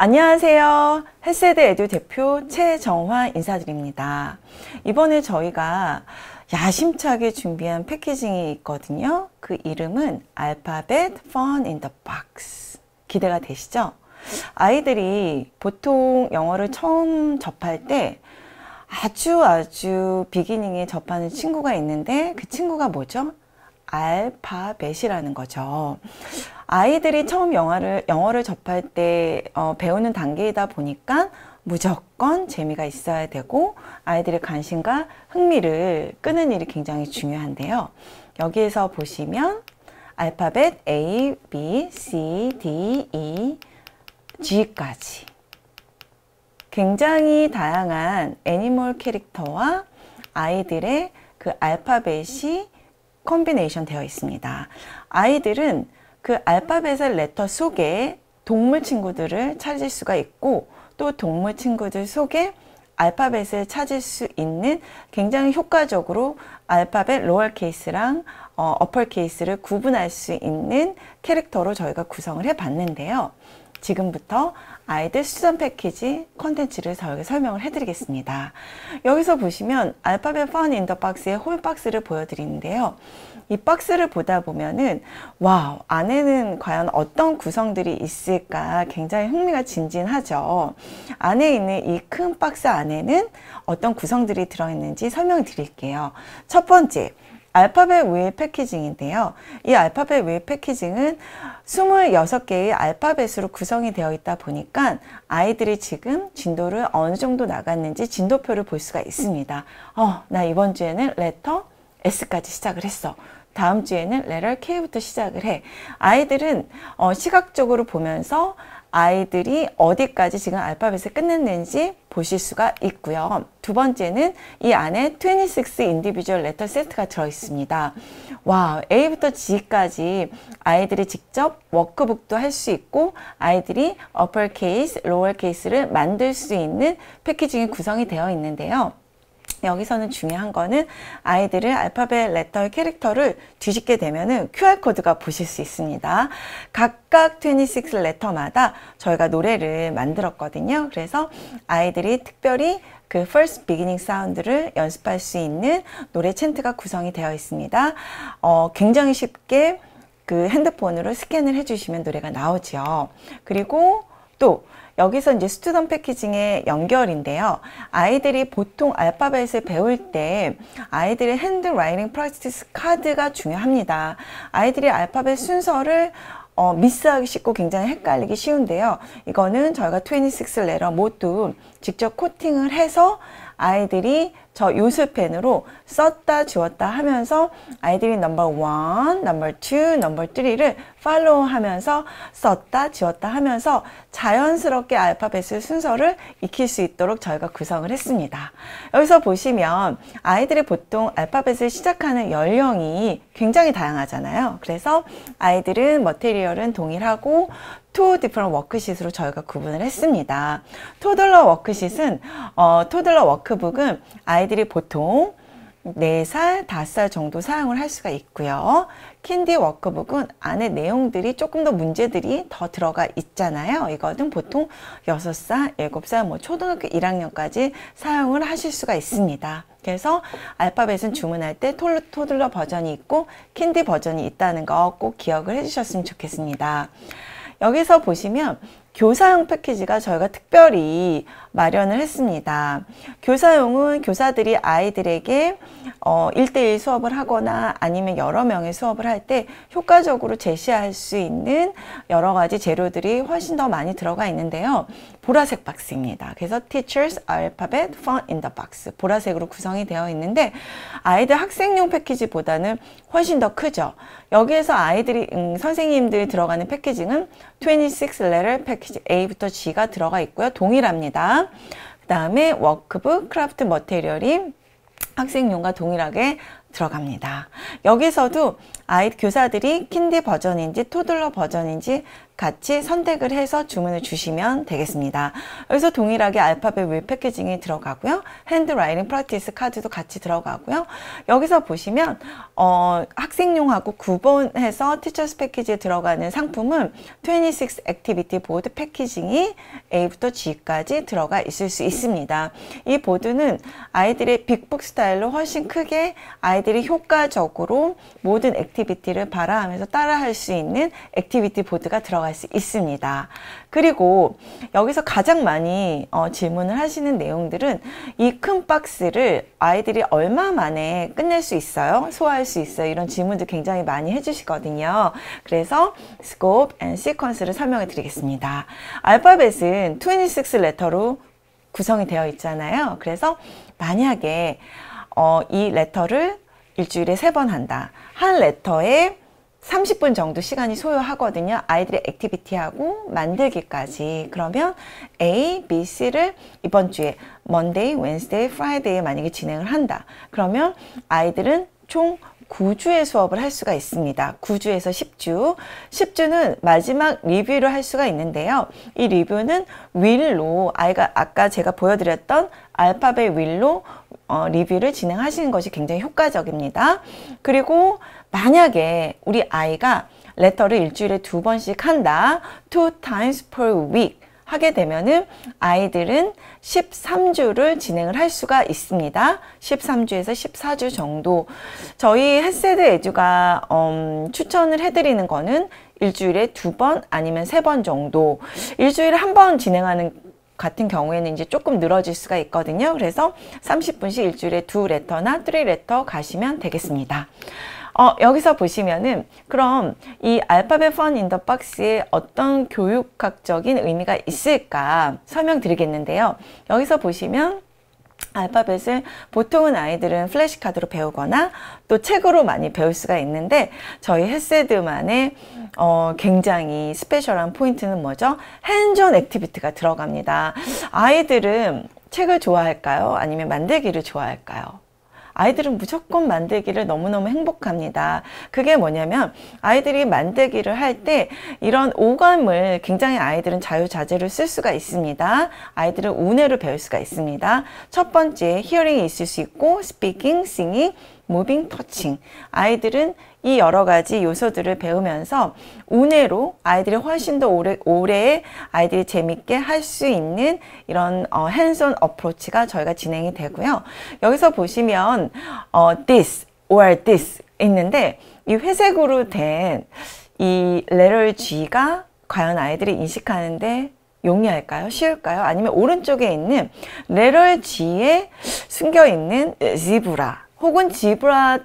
안녕하세요. 헬세대 에듀 대표 최정화 인사드립니다. 이번에 저희가 야심차게 준비한 패키징이 있거든요. 그 이름은 알파벳 Fun in the Box. 기대가 되시죠? 아이들이 보통 영어를 처음 접할 때 아주 아주 비기닝에 접하는 친구가 있는데 그 친구가 뭐죠? 알파벳이라는 거죠. 아이들이 처음 영어를, 영어를 접할 때 어, 배우는 단계이다 보니까 무조건 재미가 있어야 되고 아이들의 관심과 흥미를 끄는 일이 굉장히 중요한데요. 여기에서 보시면 알파벳 A, B, C, D, E, G까지 굉장히 다양한 애니멀 캐릭터와 아이들의 그 알파벳이 콤비네이션 되어 있습니다. 아이들은 그 알파벳의 letter 속에 동물 친구들을 찾을 수가 있고 또 동물 친구들 속에 알파벳을 찾을 수 있는 굉장히 효과적으로 알파벳 lower case랑 어, upper case를 구분할 수 있는 캐릭터로 저희가 구성을 해 봤는데요. 지금부터 아이들 student package 컨텐츠를 저희가 설명을 해드리겠습니다. 여기서 보시면 Alphabet Fun in the Box의 whole box를 보여드리는데요. 이 박스를 보다 보면은 wow 안에는 과연 어떤 구성들이 있을까 굉장히 흥미가 진진하죠. 안에 있는 이 큰 박스 안에는 어떤 구성들이 들어있는지 설명 드릴게요. 첫 번째 알파벳 wheel packaging인데요. 이 알파벳 wheel packaging은 26개의 알파벳으로 구성이 되어 있다 보니까 아이들이 지금 진도를 어느 정도 나갔는지 진도표를 볼 수가 있습니다. 어, 나 이번 주에는 letter S까지 시작을 했어. 다음 주에는 letter K부터 시작을 해. 아이들은 어, 시각적으로 보면서 아이들이 어디까지 지금 알파벳을 끝냈는지 보실 수가 있고요. 두 번째는 이 안에 26 individual letter 세트가 들어 있습니다. 와, A부터 Z까지 아이들이 직접 워크북도 할 수 있고 아이들이 upper case, lower case를 만들 수 있는 packaging이 구성이 되어 있는데요. 여기서는 중요한 거는 아이들을 알파벳 letter 캐릭터를 뒤집게 되면은 QR코드가 보실 수 있습니다. 각각 26 letter마다 저희가 노래를 만들었거든요. 그래서 아이들이 특별히 그 first beginning sound를 연습할 수 있는 노래 chant가 구성이 되어 있습니다. 어, 굉장히 쉽게 그 핸드폰으로 스캔을 해주시면 노래가 나오죠. 그리고 또 여기서 이제 student packaging의 연결인데요. 아이들이 보통 알파벳을 배울 때 아이들의 handwriting practice card가 중요합니다. 아이들이 알파벳 순서를 어, 미스하기 쉽고 굉장히 헷갈리기 쉬운데요. 이거는 저희가 26 letter 모두 직접 코팅을 해서 아이들이 저 요술펜으로 썼다 지웠다 하면서 아이들이 number one, number two, number three를 follow 하면서 썼다 지웠다 하면서 자연스럽게 알파벳의 순서를 익힐 수 있도록 저희가 구성을 했습니다. 여기서 보시면 아이들이 보통 알파벳을 시작하는 연령이 굉장히 다양하잖아요. 그래서 아이들은 material은 동일하고 two different worksheet로 저희가 구분을 했습니다. toddler worksheet는 어, toddler 워크북은 아이들이 보통 4살, 5살 정도 사용을 할 수가 있고요. kindy 워크북은 안에 내용들이 조금 더 문제들이 더 들어가 있잖아요. 이거는 보통 6살, 7살, 뭐 초등학교 1학년까지 사용을 하실 수가 있습니다. 그래서 알파벳은 주문할 때 toddler 버전이 있고 킨디 버전이 있다는 거 꼭 기억을 해주셨으면 좋겠습니다. 여기서 보시면 교사용 패키지가 저희가 특별히 마련을 했습니다. 교사용은 교사들이 아이들에게 어, 1대1 수업을 하거나 아니면 여러 명의 수업을 할 때 효과적으로 제시할 수 있는 여러 가지 재료들이 훨씬 더 많이 들어가 있는데요. 보라색 박스입니다. 그래서 Teachers Alphabet Fun in the Box 보라색으로 구성이 되어 있는데 아이들 학생용 패키지보다는 훨씬 더 크죠. 여기에서 아이들이 음, 선생님들 들어가는 packaging은 26 letter 패키지 A부터 Z가 들어가 있고요. 동일합니다. 그 다음에 워크북, craft material이 학생용과 동일하게 들어갑니다. 여기서도 아이 교사들이 kindy 버전인지 toddler 버전인지 같이 선택을 해서 주문을 주시면 되겠습니다. 여기서 동일하게 알파벳 wheel packaging이 들어가고요. handwriting practice card도 같이 들어가고요. 여기서 보시면 어, 학생용하고 구분해서 티처스 패키지에 들어가는 상품은 26 activity board packaging이 A부터 Z까지 들어가 있을 수 있습니다. 이 보드는 아이들의 big book 스타일로 훨씬 크게 아이들이 효과적으로 모든 activity를 follow하면서 따라할 수 있는 activity board가 들어 갈 수 있습니다. 그리고 여기서 가장 많이 어, 질문을 하시는 내용들은 이 큰 박스를 아이들이 얼마 만에 끝낼 수 있어요? 소화할 수 있어요? 이런 질문도 굉장히 많이 해주시거든요. 그래서 scope and sequence를 설명해 드리겠습니다. 알파벳은 26 letter로 구성이 되어 있잖아요. 그래서 만약에 어, 이 letter를 일주일에 세 번 한다. 한 letter에 30분 정도 시간이 소요하거든요. 아이들의 activity하고 만들기까지. 그러면 A, B, C를 이번 주에 Monday, Wednesday, Friday에 만약에 진행을 한다. 그러면 아이들은 총 9주의 수업을 할 수가 있습니다. 9주에서 10주. 10주는 마지막 리뷰를 할 수가 있는데요. 이 리뷰는 윌로 아이가 아까 제가 보여드렸던 알파벳 윌로 어, 리뷰를 진행하시는 것이 굉장히 효과적입니다. 그리고 만약에 우리 아이가 letter를 일주일에 두 번씩 한다. two times per week. 하게 되면은 아이들은 13주를 진행을 할 수가 있습니다. 13주에서 14주 정도. 저희 헤세드 에듀가 음, 추천을 해드리는 거는 일주일에 두 번 아니면 세 번 정도. 일주일에 한 번 진행하는 같은 경우에는 이제 조금 늘어질 수가 있거든요. 그래서 30분씩 일주일에 두 letter나 three letter 가시면 되겠습니다. 어, 여기서 보시면은 그럼 이 Alphabet Fun in the Box에 어떤 교육학적인 의미가 있을까 설명드리겠는데요. 여기서 보시면 알파벳을 보통은 아이들은 flash card로 배우거나 또 책으로 많이 배울 수가 있는데 저희 헤세드만의 어, 굉장히 special한 포인트는 뭐죠? hands-on activity가 들어갑니다. 아이들은 책을 좋아할까요? 아니면 만들기를 좋아할까요? 아이들은 무조건 만들기를 너무너무 행복합니다. 그게 뭐냐면 아이들이 만들기를 할 때 이런 오감을 굉장히 아이들은 자유자재로 쓸 수가 있습니다. 아이들은 우뇌로 배울 수가 있습니다. 첫 번째 hearing이 있을 수 있고 speaking, singing, moving, touching. 아이들은 이 여러 가지 요소들을 배우면서 우뇌로 아이들이 훨씬 더 오래, 오래 아이들이 재밌게 할 수 있는 이런 어, 핸즈온 어프로치가 저희가 진행이 되고요. 여기서 보시면 어, this or this 있는데 이 회색으로 된이 letter G가 과연 아이들이 인식하는데 용이할까요? 쉬울까요? 아니면 오른쪽에 있는 letter G에 숨겨 있는 지브라 혹은 지브라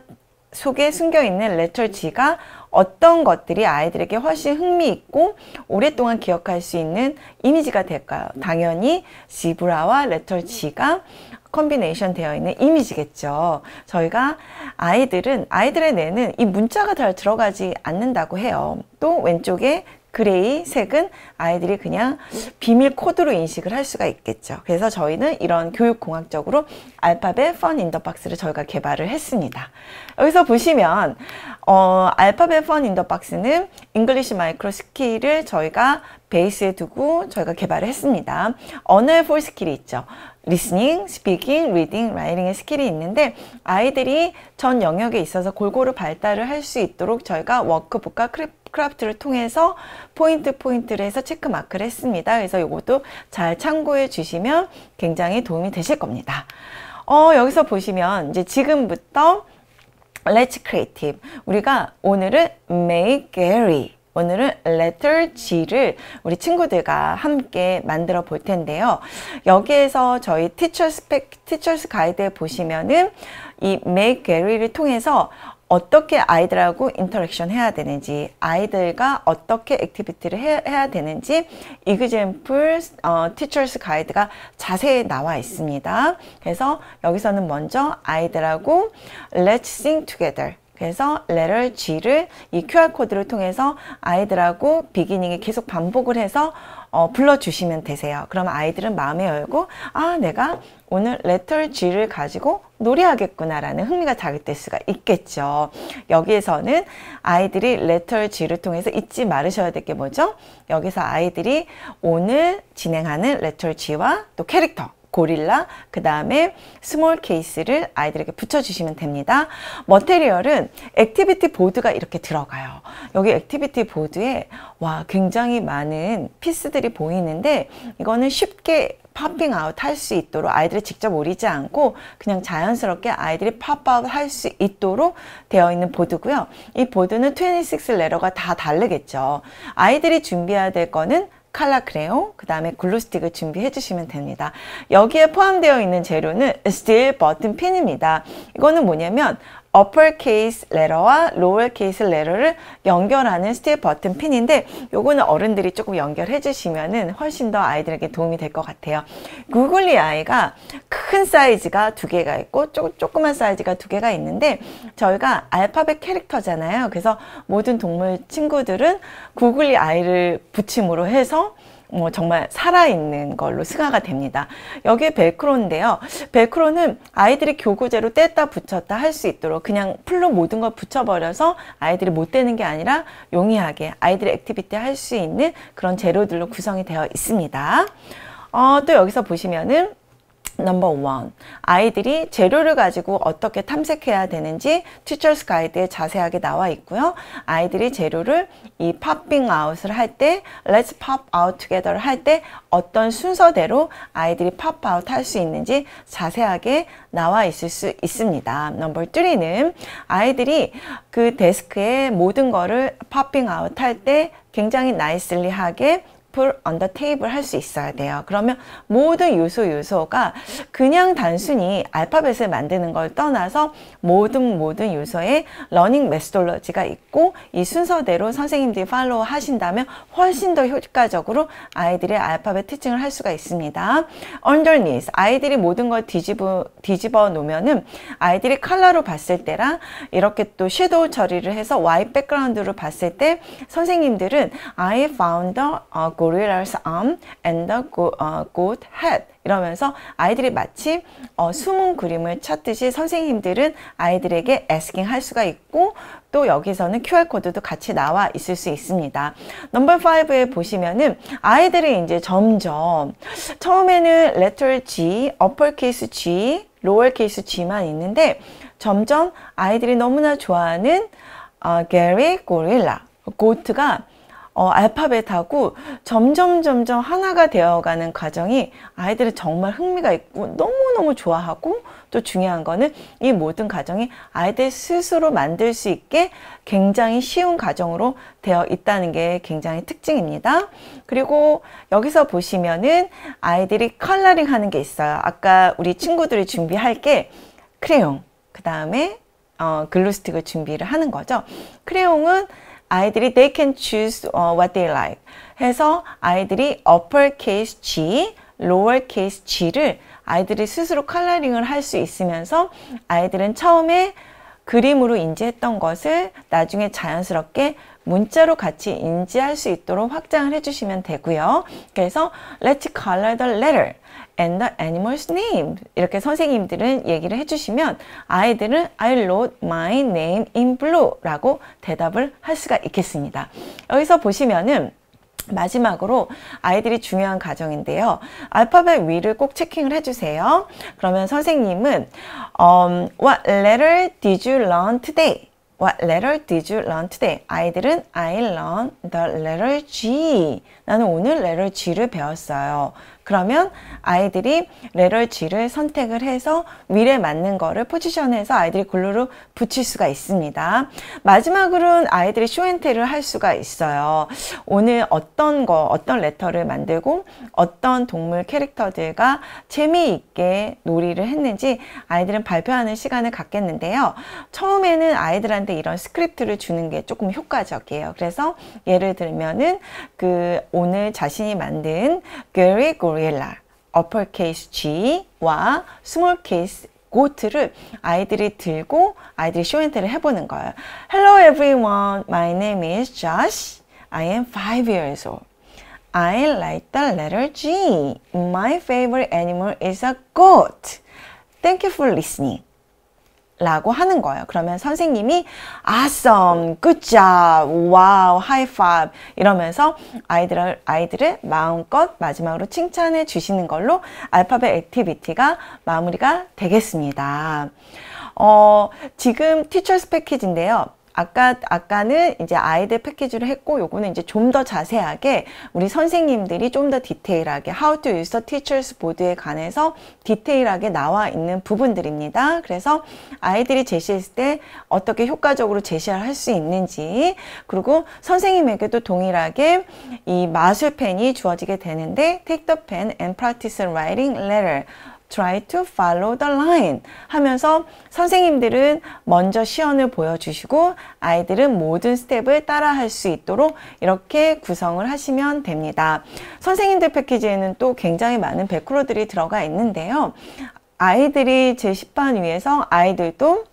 속에 숨겨 있는 레터 G가 어떤 것들이 아이들에게 훨씬 흥미있고 오랫동안 기억할 수 있는 이미지가 될까요? 당연히 지브라와 레터 G가 컨비네이션 되어 있는 이미지겠죠. 저희가 아이들은 아이들의 뇌는 이 문자가 잘 들어가지 않는다고 해요. 또 왼쪽에 gray 색은 아이들이 그냥 비밀 코드로 인식을 할 수가 있겠죠. 그래서 저희는 이런 교육공학적으로 Alphabet Fun in the Box를 저희가 개발을 했습니다. 여기서 보시면 어, Alphabet Fun in the Box는 English micro skill을 저희가 베이스에 두고 저희가 개발을 했습니다. 언어의 four skill이 있죠. listening, speaking, reading, writing의 skill이 있는데 아이들이 전 영역에 있어서 골고루 발달을 할 수 있도록 저희가 워크북과 craft를 통해서 포인트 포인트를 해서 check mark를 했습니다. 그래서 이것도 잘 참고해 주시면 굉장히 도움이 되실 겁니다. 어, 여기서 보시면 이제 지금부터 Let's Creative 우리가 오늘은 Make Gary 오늘은 letter G를 우리 친구들과 함께 만들어 볼 텐데요. 여기에서 저희 pack, teacher's guide에 보시면은 이 make Gary를 통해서 어떻게 아이들하고 interaction 해야 되는지 아이들과 어떻게 activity를 해야 되는지 example 어, teacher's guide가 자세히 나와 있습니다. 그래서 여기서는 먼저 아이들하고 Let's sing together 그래서 letter G를 이 QR코드를 통해서 아이들하고 비기닝에 계속 반복을 해서 어, 불러주시면 되세요. 그러면 아이들은 마음에 열고 아 내가 오늘 레터 G를 가지고 노래하겠구나라는 흥미가 자극될 수가 있겠죠. 여기에서는 아이들이 레터 G를 통해서 잊지 말으셔야 될 게 뭐죠? 여기서 아이들이 오늘 진행하는 letter G와 또 캐릭터 고릴라, 그 다음에 small case를 아이들에게 붙여주시면 됩니다. material은 activity board가 이렇게 들어가요. 여기 activity board에 와 굉장히 많은 piece들이 보이는데 이거는 쉽게 popping out 할 수 있도록 아이들이 직접 오리지 않고 그냥 자연스럽게 아이들이 pop out 할 수 있도록 되어 있는 보드고요. 이 보드는 26 레러가 다 다르겠죠. 아이들이 준비해야 될 거는 color crayon, 그 다음에 glue stick을 준비해 주시면 됩니다. 여기에 포함되어 있는 재료는 steel button pin입니다. 이거는 뭐냐면 uppercase letter와 lowercase letter를 연결하는 steel button pin인데 요거는 어른들이 조금 연결해 주시면은 훨씬 더 아이들에게 도움이 될 것 같아요. googly eye가 큰 사이즈가 두 개가 있고 조그만 사이즈가 두 개가 있는데 저희가 알파벳 캐릭터잖아요. 그래서 모든 동물 친구들은 googly eye를 붙임으로 해서 뭐 정말 살아있는 걸로 승화가 됩니다. 여기에 벨크로인데요. 벨크로는 아이들이 교구제로 뗐다 붙였다 할 수 있도록 그냥 풀로 모든 걸 붙여버려서 아이들이 못 떼는 게 아니라 용이하게 아이들이 activity 할 수 있는 그런 재료들로 구성이 되어 있습니다. 어, 또 여기서 보시면은 number one 아이들이 재료를 가지고 어떻게 탐색해야 되는지 teacher's guide에 자세하게 나와 있고요. 아이들이 재료를 이 popping out을 할 때 let's pop out together 할 때 어떤 순서대로 아이들이 pop out 할수 있는지 자세하게 나와 있을 수 있습니다. number 3는 아이들이 그 데스크에 모든 거를 popping out 할때 굉장히 nicely하게 on the table 할수 있어야 돼요. 그러면 모든 요소 요소가 그냥 단순히 알파벳을 만드는 걸 떠나서 모든 모든 요소에 learning methodology가 있고 이 순서대로 선생님들이 follow 하신다면 훨씬 더 효과적으로 아이들의 알파벳 특징을 할 수가 있습니다. underneath 아이들이 모든 걸 뒤집어 뒤집어 놓으면은 아이들이 컬러로 봤을 때랑 이렇게 또 shadow 처리를 해서 white background로 봤을 때 선생님들은 I found a gorilla's arm and the goat head 이러면서 아이들이 마치 어, 숨은 그림을 찾듯이 선생님들은 아이들에게 asking 할 수가 있고 또 여기서는 QR코드도 같이 나와 있을 수 있습니다. 넘버 5에 보시면은 아이들이 이제 점점 처음에는 letter G, uppercase G, lowercase G만 있는데 점점 아이들이 너무나 좋아하는 어, 게리 고릴라, 고트가 어, 알파벳하고 점점 점점 하나가 되어가는 과정이 아이들이 정말 흥미가 있고 너무너무 좋아하고 또 중요한 거는 이 모든 과정이 아이들 스스로 만들 수 있게 굉장히 쉬운 과정으로 되어 있다는 게 굉장히 특징입니다. 그리고 여기서 보시면은 아이들이 컬러링 하는 게 있어요. 아까 우리 친구들이 준비할 게 크레용, 그 다음에 어, 글루스틱을 준비를 하는 거죠. 크레용은 아이들이 they can choose what they like 해서 아이들이 uppercase G, lowercase G를 아이들이 스스로 컬러링을 할 수 있으면서 아이들은 처음에 그림으로 인지했던 것을 나중에 자연스럽게 문자로 같이 인지할 수 있도록 확장을 해주시면 되고요. 그래서 let's color the letter and the animal's name 이렇게 선생님들은 얘기를 해주시면 아이들은 I wrote my name in blue 라고 대답을 할 수가 있겠습니다. 여기서 보시면은 마지막으로 아이들이 중요한 과정인데요. 알파벳 위를 꼭 체킹을 해주세요. 그러면 선생님은 um, What letter did you learn today? What letter did you learn today? 아이들은 I learned the letter G. 나는 오늘 letter G를 배웠어요. 그러면 아이들이 레럴 G를 선택을 해서 위에 맞는 거를 포지션해서 아이들이 glue로 붙일 수가 있습니다. 마지막으로는 아이들이 show and tell을 할 수가 있어요. 오늘 어떤 거, 어떤 letter를 만들고 어떤 동물 캐릭터들과 재미있게 놀이를 했는지 아이들은 발표하는 시간을 갖겠는데요. 처음에는 아이들한테 이런 스크립트를 주는 게 조금 효과적이에요. 그래서 예를 들면은 그 오늘 자신이 만든 Gorilla uppercase G와 smallcase 고트를 아이들이 들고 아이들이 쇼앤텔을 해보는 거예요. Hello everyone, my name is Josh. I am 5 years old. I like the letter G. My favorite animal is a goat. Thank you for listening. 라고 하는 거예요. 그러면 선생님이 awesome, good job, wow, high five 이러면서 아이들을, 아이들을 마음껏 마지막으로 칭찬해 주시는 걸로 알파벳 activity가 마무리가 되겠습니다. 어, 지금 teacher's package인데요. 아까 아까는 이제 아이들 패키지로 했고 요거는 이제 좀 더 자세하게 우리 선생님들이 좀 더 디테일하게 How to use the teacher's board에 관해서 디테일하게 나와 있는 부분들입니다. 그래서 아이들이 제시했을 때 어떻게 효과적으로 제시를 할 수 있는지 그리고 선생님에게도 동일하게 이 마술펜이 주어지게 되는데 Take the pen and practice writing letter try to follow the line 하면서 선생님들은 먼저 시연을 보여주시고 아이들은 모든 스텝을 따라 할 수 있도록 이렇게 구성을 하시면 됩니다. 선생님들 패키지에는 또 굉장히 많은 백크로들이 들어가 있는데요. 아이들이 제10반 위에서 아이들도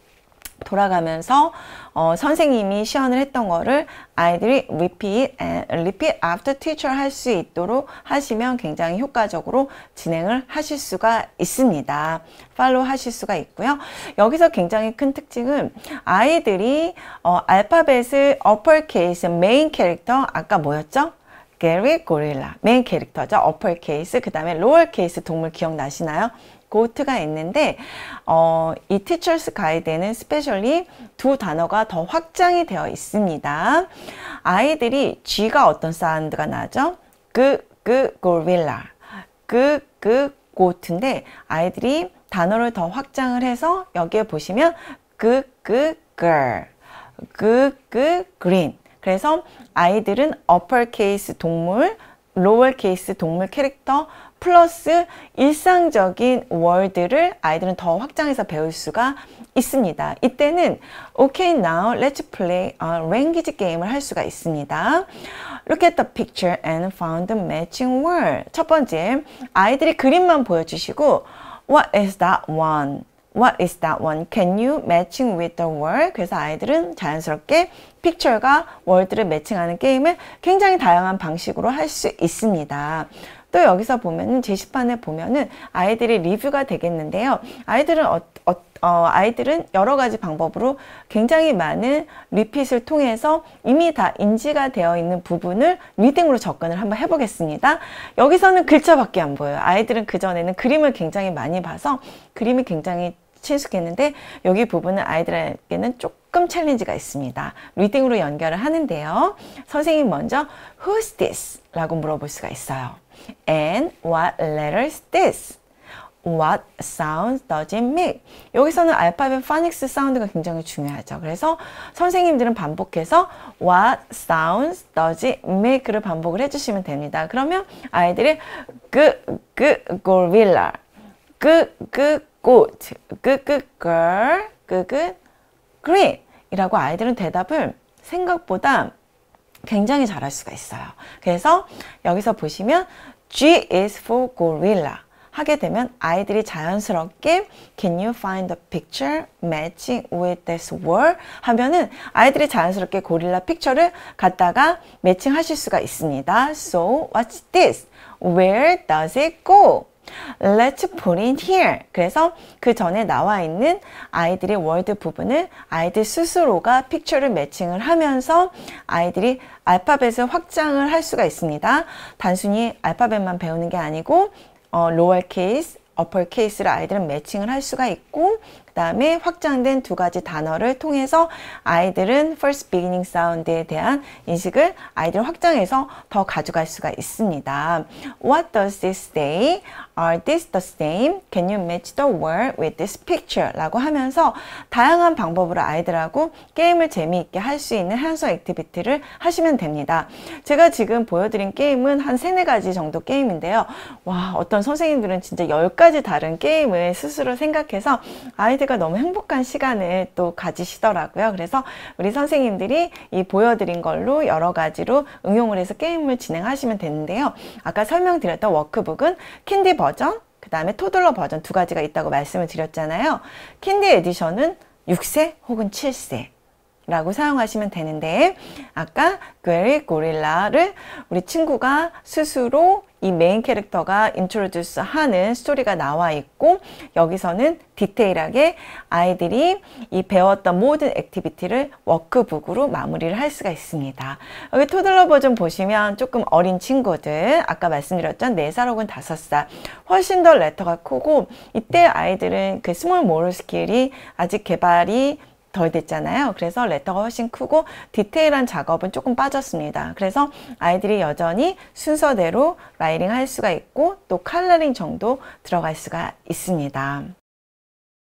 돌아가면서 어, 선생님이 시연을 했던 거를 아이들이 repeat and repeat after teacher 할 수 있도록 하시면 굉장히 효과적으로 진행을 하실 수가 있습니다. follow 하실 수가 있고요. 여기서 굉장히 큰 특징은 아이들이 어, 알파벳을 uppercase main 캐릭터 아까 뭐였죠? 게리 고릴라 메인 캐릭터죠. uppercase 그 다음에 lowercase 동물 기억나시나요? goat가 있는데 어, 이 teachers 가이드에는 specially 두 단어가 더 확장이 되어 있습니다. 아이들이 G가 어떤 sound가 나죠? 그, 그, 고릴라 그, 그, goat인데 아이들이 단어를 더 확장을 해서 여기에 보시면 그, 그, girl 그, 그, green 그래서 아이들은 uppercase 동물, lowercase 동물 캐릭터 플러스 일상적인 월드를 아이들은 더 확장해서 배울 수가 있습니다. 이때는 Okay now let's play a language game을 할 수가 있습니다. Look at the picture and find the matching word. 첫 번째 아이들이 그림만 보여주시고 What is that one? What is that one? Can you matching with the word? 그래서 아이들은 자연스럽게 picture가 word를 matching하는 게임을 굉장히 다양한 방식으로 할 수 있습니다. 또 여기서 보면은 제시판에 보면은 아이들이 리뷰가 되겠는데요. 아이들은 어, 어, 어, 아이들은 여러 가지 방법으로 굉장히 많은 repeat을 통해서 이미 다 인지가 되어 있는 부분을 reading으로 접근을 한번 해보겠습니다. 여기서는 글자밖에 안 보여요. 아이들은 그전에는 그림을 굉장히 많이 봐서 그림이 굉장히 친숙했는데 여기 부분은 아이들에게는 조금 challenge가 있습니다. reading으로 연결을 하는데요. 선생님 먼저 Who's this? 라고 물어볼 수가 있어요. And what letter is this? What sound does it make? 여기서는 알파벳 phonics sound가 굉장히 중요하죠. 그래서 선생님들은 반복해서 What sounds does it make를 반복을 해주시면 됩니다. 그러면 아이들이 그, 그, gorilla, 그, 그, goat, 그, 그, girl, 그, 그, green 이라고 아이들은 대답을 생각보다 굉장히 잘할 수가 있어요. 그래서 여기서 보시면 G is for gorilla 하게 되면 아이들이 자연스럽게 Can you find the picture matching with this word? 하면은 아이들이 자연스럽게 고릴라 픽처를 갖다가 매칭하실 수가 있습니다. So what's this? Where does it go? Let's put it here. 그래서 그 전에 나와 있는 아이들의 word 부분을 아이들 스스로가 picture를 matching을 하면서 아이들이 알파벳을 확장을 할 수가 있습니다. 단순히 알파벳만 배우는 게 아니고 어, lower case, upper case를 아이들은 matching을 할 수가 있고 그 다음에 확장된 두 가지 단어를 통해서 아이들은 first beginning sound에 대한 인식을 아이들 확장해서 더 가져갈 수가 있습니다. What does this say? Are this the same? Can you match the word with this picture? 라고 하면서 다양한 방법으로 아이들하고 게임을 재미있게 할 수 있는 hands-on activity를 하시면 됩니다. 제가 지금 보여드린 게임은 한 세네 가지 정도 게임인데요. 와, 어떤 선생님들은 진짜 10가지 다른 게임을 스스로 생각해서 아이들과 너무 행복한 시간을 또 가지시더라고요. 그래서 우리 선생님들이 이 보여드린 걸로 여러 가지로 응용을 해서 게임을 진행하시면 되는데요. 아까 설명드렸던 워크북은 kindy 버전, 그 다음에 toddler 버전 두 가지가 있다고 말씀을 드렸잖아요. kindy edition은 6세 혹은 7세 라고 사용하시면 되는데 아까 Gary gorilla를 우리 친구가 스스로 이 메인 캐릭터가 introduce 하는 스토리가 나와 있고 여기서는 디테일하게 아이들이 이 배웠던 모든 activity를 워크북으로 마무리를 할 수가 있습니다. 여기 toddler 버전 보시면 조금 어린 친구들 아까 말씀드렸던 4살 혹은 5살 훨씬 더 letter가 크고 이때 아이들은 그 small motor skill이 아직 개발이 덜 됐잖아요. 그래서 letter가 훨씬 크고 디테일한 작업은 조금 빠졌습니다. 그래서 아이들이 여전히 순서대로 writing 할 수가 있고 또 coloring 정도 들어갈 수가 있습니다.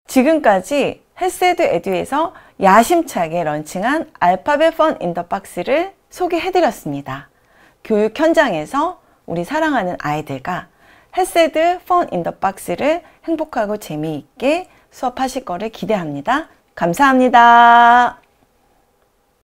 지금까지 헬세드 에듀에서 야심차게 런칭한 Alphabet Fun in the Box를 소개해드렸습니다. 교육 현장에서 우리 사랑하는 아이들과 헬세드 Fun in the Box를 행복하고 재미있게 수업하실 거를 기대합니다. 감사합니다.